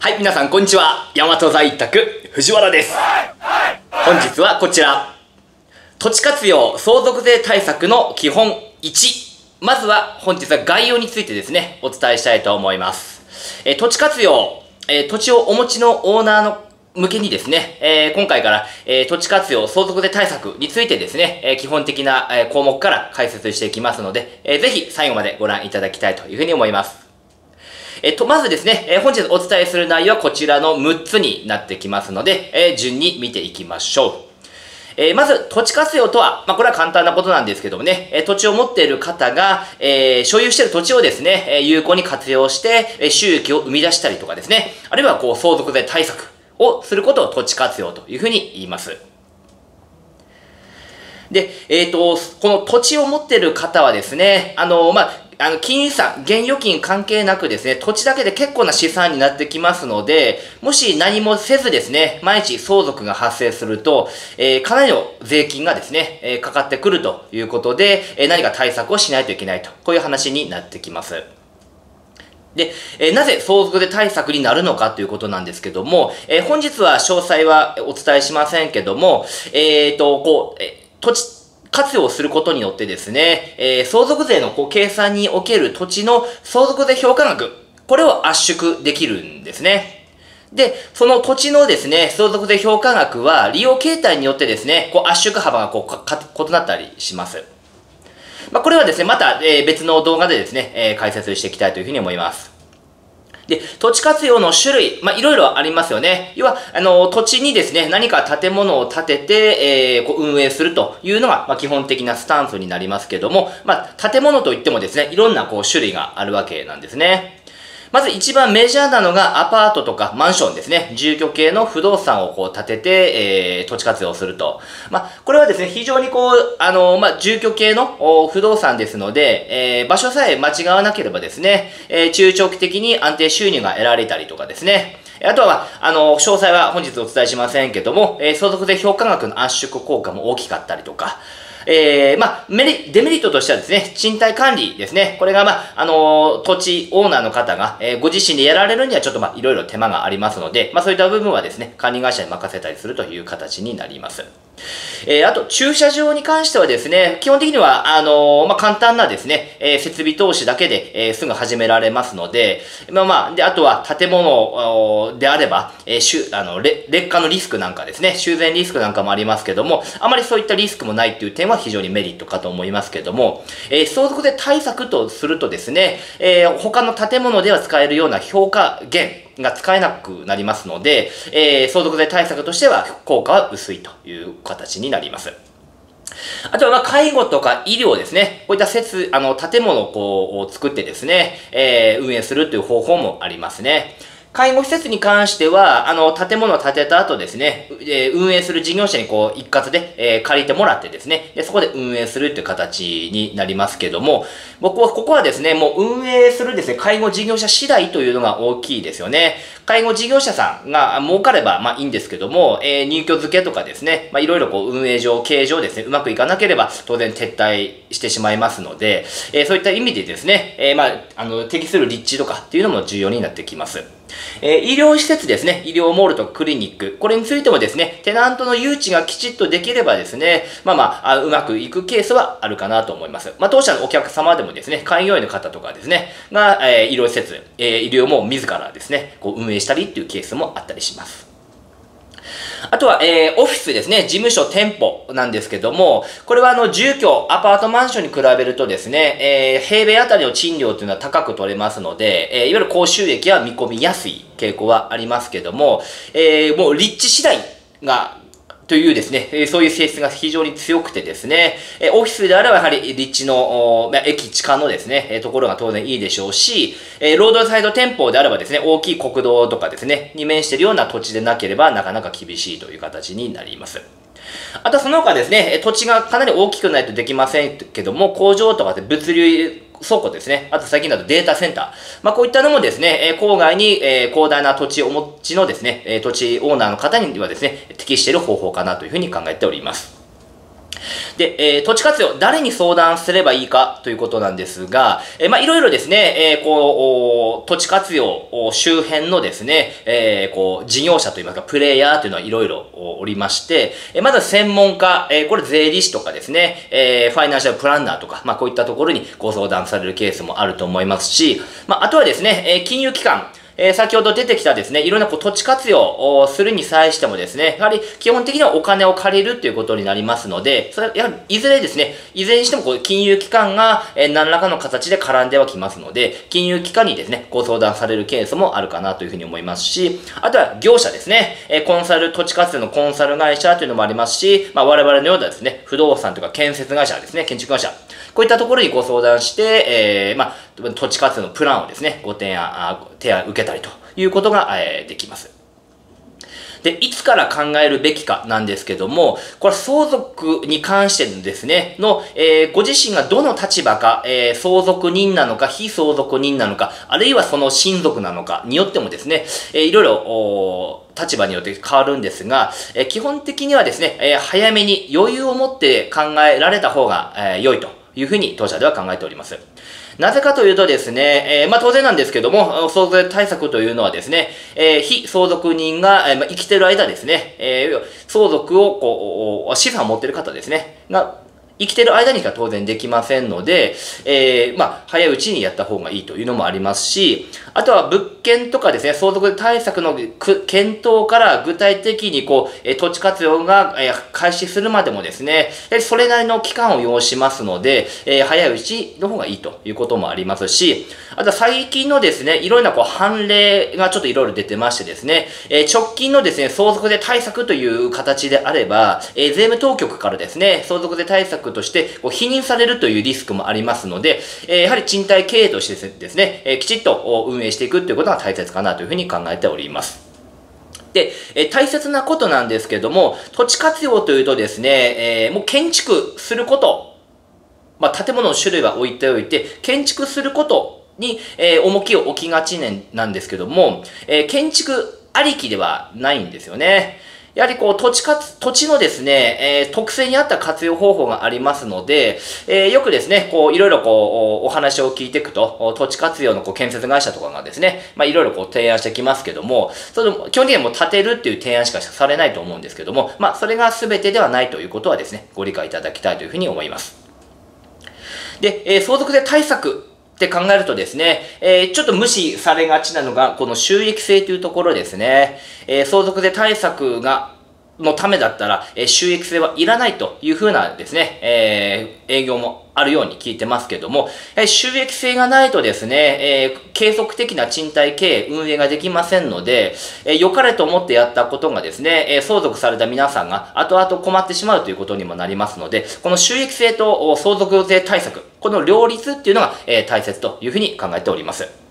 はい、皆さんこんにちは。大和在宅、藤原です。本日はこちら。土地活用相続税対策の基本1。まずは本日は概要についてですね、お伝えしたいと思います。え土地活用、え土地をお持ちのオーナーの向けにですね、え、今回から、え、土地活用相続税対策についてですね、え、基本的な、え項目から解説していきますので、えー、ぜひ最後までご覧いただきたいというふうに思います。えっと、まずですね、え本日お伝えする内容はこちらの6つになってきますので、え順に見ていきましょう。え、まず、土地活用とは、まあ、これは簡単なことなんですけどもね、え、土地を持っている方が、えー、所有している土地をですね、え有効に活用して、え収益を生み出したりとかですね、あるいはこう、相続税対策をすることを土地活用というふうに言います。で、えっ、と、この土地を持っている方はですね、あの、まあ、あの、金融資産、現預金関係なくですね、土地だけで結構な資産になってきますので、もし何もせずですね、毎日相続が発生すると、えー、かなりの税金がですね、えー、かかってくるということで、えー、何か対策をしないといけないと、こういう話になってきます。で、えー、なぜ相続で対策になるのかということなんですけども、えー、本日は詳細はお伝えしませんけども、えっ、ー、と、こう、え土地活用することによってですね、えー、相続税のこう計算における土地の相続税評価額、これを圧縮できるんですね。で、その土地のですね、相続税評価額は利用形態によってですね、こう圧縮幅がこう異なったりします。まあ、これはですね、また、えー、別の動画でですね、えー、解説していきたいというふうに思います。で、土地活用の種類、まあ、いろいろありますよね。要は、あの、土地にですね、何か建物を建てて、えー、こう運営するというのが、ま、基本的なスタンスになりますけども、ま、建物といってもですね、いろんなこう種類があるわけなんですね。まず一番メジャーなのがアパートとかマンションですね。住居系の不動産をこう建てて、えー、土地活用すると。まあ、これはですね、非常にこう、あの、まあ、住居系の不動産ですので、えー、場所さえ間違わなければですね、えー、中長期的に安定収入が得られたりとかですね。あとは、あの、詳細は本日お伝えしませんけども、えー、相続税評価額の圧縮効果も大きかったりとか、えー、まあ、メリ、デメリットとしてはですね、賃貸管理ですね。これが、まあ、あのー、土地オーナーの方が、えー、ご自身でやられるにはちょっと、まあ、いろいろ手間がありますので、まあ、そういった部分はですね、管理会社に任せたりするという形になります。えー、あと、駐車場に関してはですね、基本的には、あのー、まあ、簡単なですね、えー、設備投資だけで、えー、すぐ始められますので、まあまあ、で、あとは建物であれば、えー、しゅあのれ劣化のリスクなんかですね、修繕リスクなんかもありますけども、あまりそういったリスクもないっていう点は非常にメリットかと思いますけども、えー、相続で対策とするとですね、えー、他の建物では使えるような評価減、が使えなくなりますので、えー、相続税対策としては効果は薄いという形になります。あとは、ま、介護とか医療ですね。こういった設、あの、建物をこう、作ってですね、えー、運営するという方法もありますね。介護施設に関しては、あの、建物を建てた後ですね、え、運営する事業者にこう、一括で、え、借りてもらってですね、で、そこで運営するという形になりますけども、僕は、ここはですね、もう運営するですね、介護事業者次第というのが大きいですよね。介護事業者さんが儲かれば、まあいいんですけども、え、入居付けとかですね、まあいろいろこう、運営上、経営上ですね、うまくいかなければ、当然撤退してしまいますので、え、そういった意味でですね、え、まあ、あの、適する立地とかっていうのも重要になってきます。えー、医療施設ですね、医療モールとクリニック、これについてもですね、テナントの誘致がきちっとできればですね、まあまあ、うまくいくケースはあるかなと思います。まあ、当社のお客様でもですね、開業医の方とかですね、が、えー、医療施設、えー、医療も自らですね、こう運営したりっていうケースもあったりします。あとは、えー、オフィスですね、事務所、店舗なんですけども、これはあの、住居、アパートマンションに比べるとですね、えー、平米あたりの賃料というのは高く取れますので、えー、いわゆる高収益は見込みやすい傾向はありますけども、えー、もう立地次第がというですね、えそういう性質が非常に強くてですね、えオフィスであればやはり立地の、駅地下のですね、えところが当然いいでしょうし、えロードサイド店舗であればですね、大きい国道とかですね、に面しているような土地でなければなかなか厳しいという形になります。あとその他ですね、土地がかなり大きくないとできませんけども、工場とかで物流倉庫ですね。あと最近だとデータセンター。まあ、こういったのもですね、え郊外に、え広大な土地をお持ちのですね、え土地オーナーの方にはですね、適している方法かなというふうに考えております。で、えー、土地活用、誰に相談すればいいかということなんですが、えー、まあ、いろいろですね、えー、こう、土地活用周辺のですね、え、こう、事業者といいますか、プレイヤーというのはいろいろりまして、え、まず専門家、え、これ税理士とかですね、え、ファイナンシャルプランナーとか、まあ、こういったところにご相談されるケースもあると思いますし、まあ、あとはですね、え、金融機関、えー、先ほど出てきたですね、いろんなこう土地活用をするに際してもですね、やはり基本的にはお金を借りるということになりますので、それやはりいずれですね、いずれにしてもこう金融機関が、え、何らかの形で絡んではきますので、金融機関にですね、ご相談されるケースもあるかなというふうに思いますし、あとは業者ですね、え、コンサル、土地活用のコンサル会社というのもありますし、まあ、我々のようなですね、不動産とか建設会社ですね、建築会社、こういったところにご相談して、えー、まあ、土地活用のプランをですね、ご提案、あ提案受けたりということが、えー、できます。で、いつから考えるべきかなんですけども、これ相続に関してですね、の、えー、ご自身がどの立場か、えー、相続人なのか、非相続人なのか、あるいはその親族なのかによってもですね、えー、いろいろ、立場によって変わるんですが、え、基本的にはですね、え、早めに余裕を持って考えられた方が、え、良いというふうに当社では考えております。なぜかというとですね、えー、まあ当然なんですけども、相続対策というのはですね、えー、非相続人が、えー、ま、生きてる間ですね、えー、相続をこう、資産を持ってる方ですね、が、生きてる間にしか当然できませんので、えー、まあ、早いうちにやった方がいいというのもありますし、あとは物件とかですね、相続対策の検討から具体的にこう、え土地活用が、え開始するまでもですね、それなりの期間を要しますので、えー、早いうちの方がいいということもありますし、あとは最近のですね、いろいろなこう判例がちょっといろいろ出てましてですね、えー、直近のですね、相続税対策という形であれば、えー、税務当局からですね、相続税対策としてこう否認されるというリスクもありますので、えやはり賃貸経営としてですね、えきちっと運営していくということが大切かなというふうに考えております。で、え大切なことなんですけども、土地活用というとですね、えー、もう建築すること、まあ、建物の種類は置いておいて、建築することに、えー、重きを置きがちなんですけども、え、建築ありきではないんですよね。やはりこう土地かつ土地のですね、えー、特性に合った活用方法がありますので、えー、よくですね、こういろいろこうお話を聞いていくと、土地活用のこう建設会社とかがですね、まあいろいろこう提案してきますけども、その基本的にも建てるっていう提案しかされないと思うんですけども、まあそれが全てではないということはですね、ご理解いただきたいというふうに思います。で、えー、相続税対策って考えるとですね、えー、ちょっと無視されがちなのが、この収益性というところですね。えー、相続税対策がのためだったら、え収益性はいらないというふうなですね、えー、営業もあるように聞いてますけども、え収益性がないとですね、えー、継続的な賃貸経営、運営ができませんので、えー、良かれと思ってやったことがですね、え相続された皆さんが後々困ってしまうということにもなりますので、この収益性と相続税対策、この両立っていうのが、え大切というふうに考えております。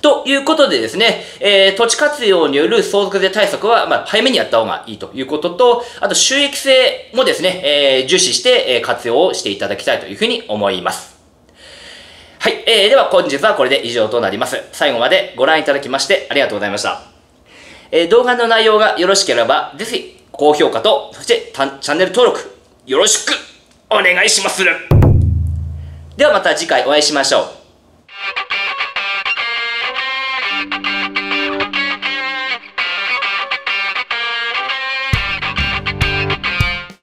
ということでですね、えー、土地活用による相続税対策は、まあ、早めにやった方がいいということと、あと収益性もですね、えー、重視して、え、活用をしていただきたいというふうに思います。はい、えー、では本日はこれで以上となります。最後までご覧いただきましてありがとうございました。えー、動画の内容がよろしければ、ぜひ高評価と、そしてチャンネル登録、よろしくお願いします。ではまた次回お会いしましょう。